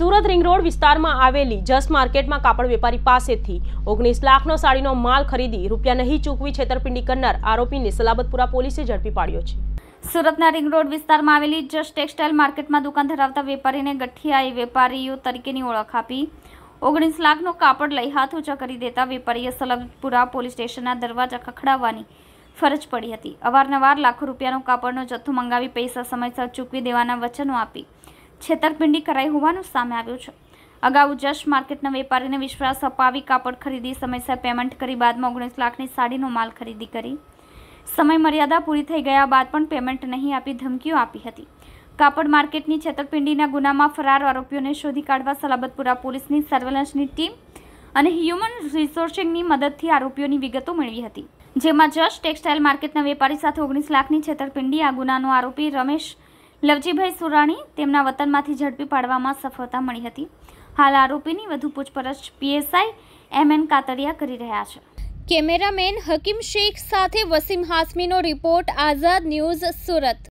Surat ring road વિસ્તારમાં આવેલી જસ માર્કેટમાં કાપડ વેપારી પાસેથી ઓગણીસ લાખનો સાડીનો માલ ખરીદી રૂપિયા નહીં ચૂકવી છેતરપિંડી કરનાર આરોપીને સલાબતપુરા પોલીસે ઝડપી પાડ્યો છે. સુરતના રિંગ રોડ વિસ્તારમાં આવેલી જસ્ટ ટેક્સટાઇલ માર્કેટમાં દુકાન ધરાવતા વેપારીને ગઠિયાએ વેપારીઓ તરીકેની ઓળખ આપી. ઓગણીસ લાખનો કાપડ લઈ હાથ ઊંચા કરી દેતા વેપારીએ સલાબતપુરા પોલીસ સ્ટેશનના દરવાજા ખખડાવવાની ફરજ પડી હતી. અવારનવાર લાખો રૂપિયાનો કાપડનો જથ્થો મંગાવી પૈસા સમયસર ચૂકવી દેવાના વચનો આપી. છેતરપિંડી કરાઈ હોવાનું સામે આવ્યું છે. અગાઉ જસ્ટ માર્કેટના વેપારીને વિશ્વાસ અપાવી કાપડ ખરીદી, સમયસર પેમેન્ટ કરી બાદમાં ઓગણીસ લાખની સાડીનો માલ ખરીદી કરી. સમય મર્યાદા પૂરી થઈ ગયા બાદ પણ પેમેન્ટ નહીં આપી ધમકીઓ આપી હતી. કાપડ માર્કેટની છેતરપિંડીના ગુનામાં ફરાર આરોપીઓને શોધી કાઢવા સલાબતપુરા પોલીસની સર્વેલન્સની ટીમ અને હ્યુમન રિસોર્સિંગની મદદથી આરોપીઓની વિગતો મેળવી હતી. જેમાં જસ્ટ ટેક્સટાઇલ માર્કેટના વેપારી સાથે ઓગણીસ લાખની છેતરપિંડી, આ ગુનાનો આરોપી રમેશ લવજીભાઈ સુરાણી તેમના વતનમાંથી ઝડપી પાડવામાં સફળતા મળી હતી. હાલ આરોપીની વધુ પૂછપરછ પીએસઆઈ એમ એન કાતરિયા કરી રહ્યા છે. કેમેરામેન હકીમ શેખ સાથે વસીમ હાસમીનો રિપોર્ટ આઝાદ ન્યૂઝ સુરત.